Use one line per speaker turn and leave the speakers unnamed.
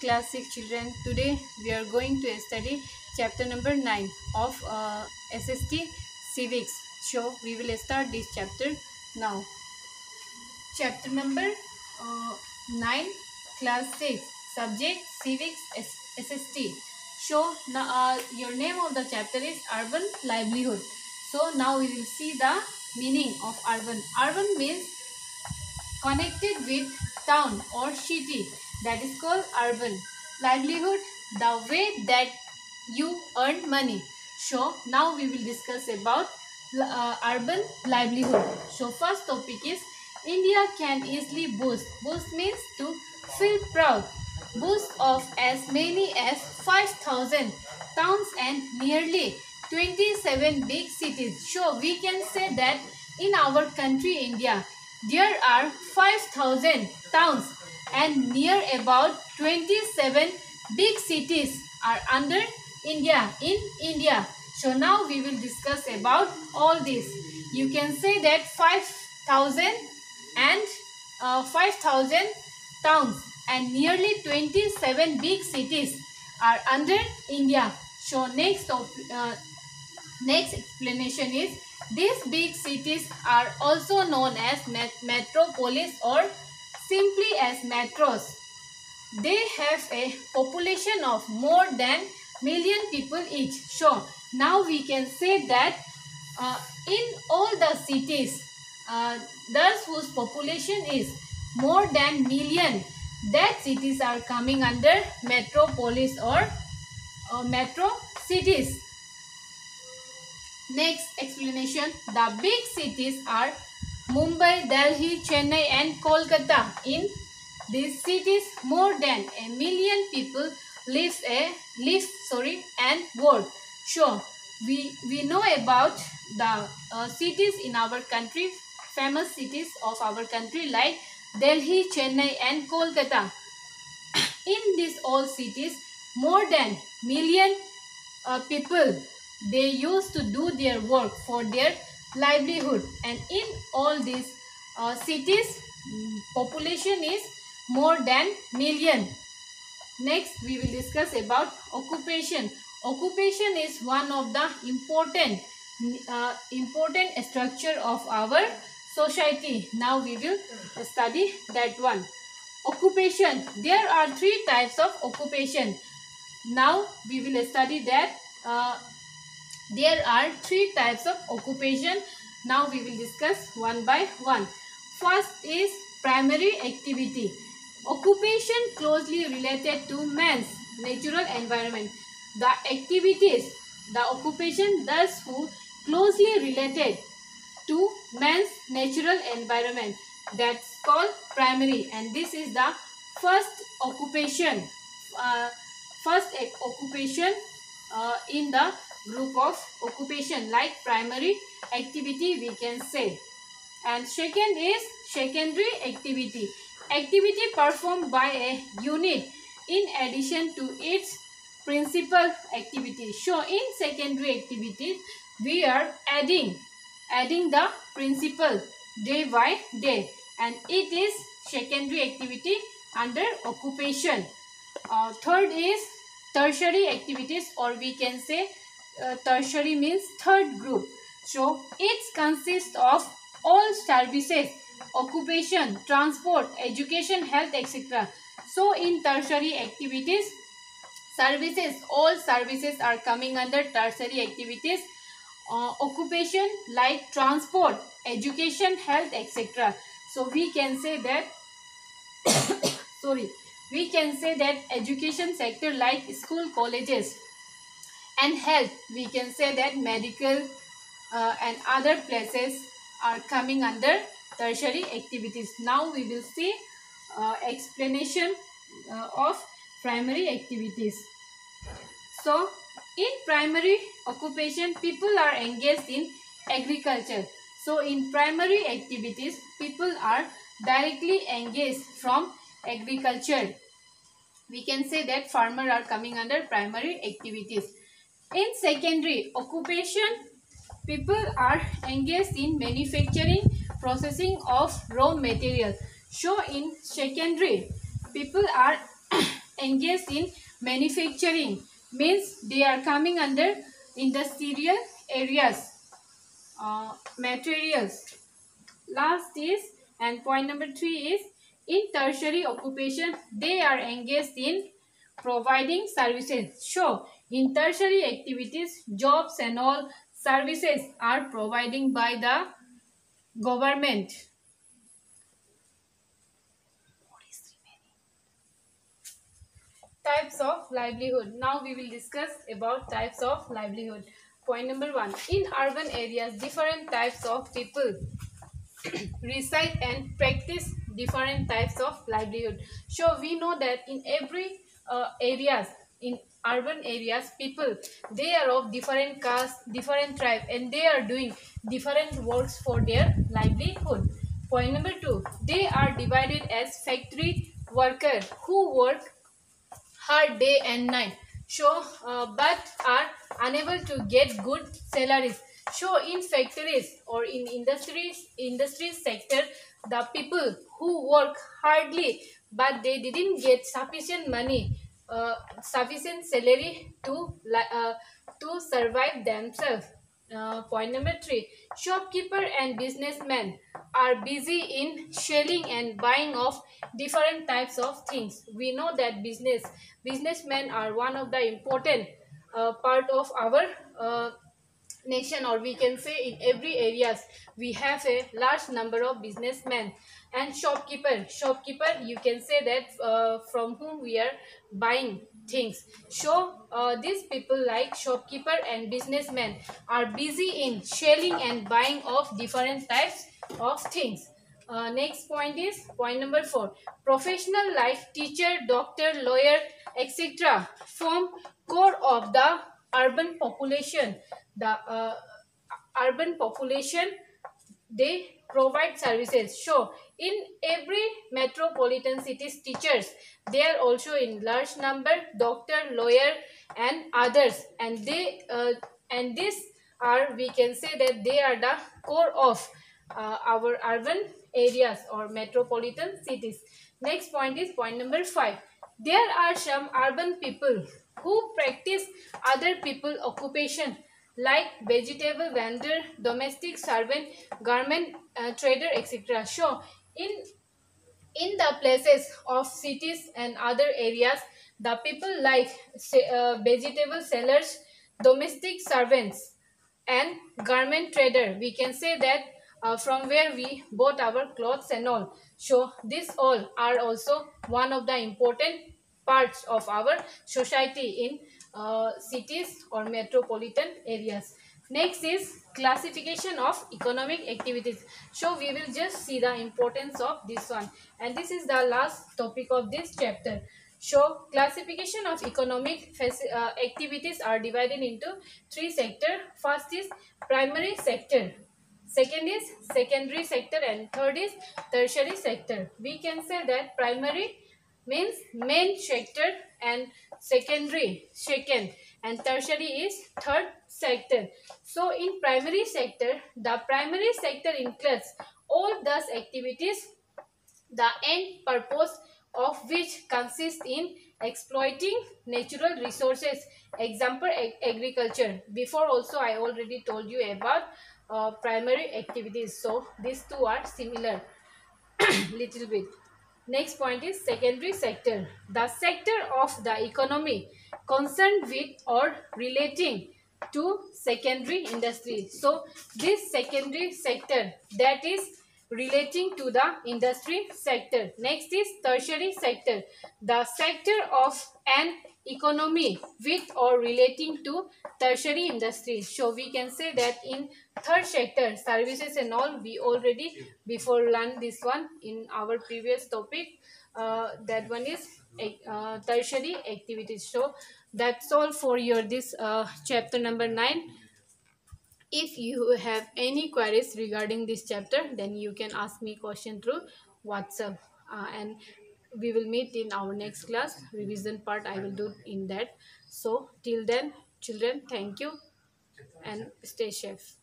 class 6 children. Today we are going to study chapter number 9 of uh, SST civics so we will start this chapter now. Chapter number uh, 9 class 6 subject civics SST so uh, your name of the chapter is urban livelihood. So now we will see the meaning of urban. Urban means connected with town or city that is called urban livelihood the way that you earn money. So now we will discuss about uh, urban livelihood. So first topic is india can easily boast. Boast means to feel proud. Boast of as many as 5000 towns and nearly 27 big cities. So we can say that in our country india there are 5000 towns and near about 27 big cities are under India in India. So now we will discuss about all this. You can say that 5000 and uh, 5000 towns and nearly 27 big cities are under India. So next uh, next explanation is these big cities are also known as met metropolis or simply as metros. They have a population of more than million people each. So now we can say that uh, in all the cities, uh, those whose population is more than million, that cities are coming under metropolis or uh, metro cities. Next explanation, the big cities are Mumbai, Delhi, Chennai and Kolkata. In these cities, more than a million people live a live sorry and work. So we we know about the uh, cities in our country, famous cities of our country like Delhi, Chennai and Kolkata. in these all cities, more than million uh, people they used to do their work for their livelihood. And in all these uh, cities population is more than million. Next we will discuss about occupation. Occupation is one of the important uh, important structure of our society. Now we will study that one. Occupation. There are three types of occupation. Now we will study that uh, there are three types of occupation. Now we will discuss one by one. First is primary activity. Occupation closely related to man's natural environment. The activities, the occupation thus who closely related to man's natural environment. That's called primary and this is the first occupation. Uh, first occupation uh, in the group of occupation like primary activity we can say. And second is secondary activity. Activity performed by a unit in addition to its principal activity. So in secondary activities we are adding adding the principal day by day. And it is secondary activity under occupation. Uh, third is tertiary activities or we can say uh, tertiary means third group. So it consists of all services, occupation, transport, education, health, etc. So in tertiary activities, services, all services are coming under tertiary activities. Uh, occupation like transport, education, health, etc. So we can say that, sorry, we can say that education sector like school, colleges, and health. We can say that medical uh, and other places are coming under tertiary activities. Now we will see uh, explanation uh, of primary activities. So in primary occupation people are engaged in agriculture. So in primary activities people are directly engaged from agriculture. We can say that farmer are coming under primary activities in secondary occupation, people are engaged in manufacturing, processing of raw material. So in secondary, people are engaged in manufacturing means they are coming under industrial areas uh, materials last is and point number three is in tertiary occupation they are engaged in providing services. So in tertiary activities jobs and all services are providing by the government. Types of livelihood. Now we will discuss about types of livelihood. Point number one. In urban areas different types of people reside and practice different types of livelihood. So we know that in every uh, areas in urban areas people they are of different caste different tribe and they are doing different works for their livelihood. Point number two they are divided as factory workers who work hard day and night. So uh, but are unable to get good salaries. So in factories or in industries industry sector the people who work hardly but they didn't get sufficient money uh, sufficient salary to uh, to survive themselves. Uh, point number three shopkeeper and businessmen are busy in selling and buying of different types of things. We know that business businessmen are one of the important uh, part of our uh, nation or we can say in every areas we have a large number of businessmen and shopkeeper. Shopkeeper you can say that uh, from whom we are buying things. So uh, these people like shopkeeper and businessmen are busy in selling and buying of different types of things. Uh, next point is point number four. Professional life teacher doctor lawyer etc form core of the urban population the uh, urban population they provide services. So in every metropolitan cities teachers they are also in large number doctor lawyer and others. And they uh, and this are we can say that they are the core of uh, our urban areas or metropolitan cities. Next point is point number five. There are some urban people who practice other people occupation like vegetable vendor, domestic servant, garment uh, trader, etc. So, in in the places of cities and other areas, the people like uh, vegetable sellers, domestic servants, and garment trader. We can say that uh, from where we bought our clothes and all. So, this all are also one of the important parts of our society in uh, cities or metropolitan areas. Next is classification of economic activities. So we will just see the importance of this one. And this is the last topic of this chapter. So classification of economic uh, activities are divided into three sectors. First is primary sector. Second is secondary sector and third is tertiary sector. We can say that primary means main sector and secondary second. And tertiary is third sector. So in primary sector, the primary sector includes all those activities the end purpose of which consists in exploiting natural resources. Example ag agriculture. Before also i already told you about uh, primary activities. So these two are similar. Little bit Next point is secondary sector. The sector of the economy concerned with or relating to secondary industry. So, this secondary sector that is relating to the industry sector. Next is tertiary sector. The sector of an economy with or relating to tertiary industries. So we can say that in third sector services and all we already before learned this one in our previous topic uh, that one is uh, tertiary activities. So that's all for your this uh, chapter number 9 if you have any queries regarding this chapter then you can ask me question through whatsapp. Uh, and we will meet in our next class. Revision part i will do in that. So till then children thank you and stay safe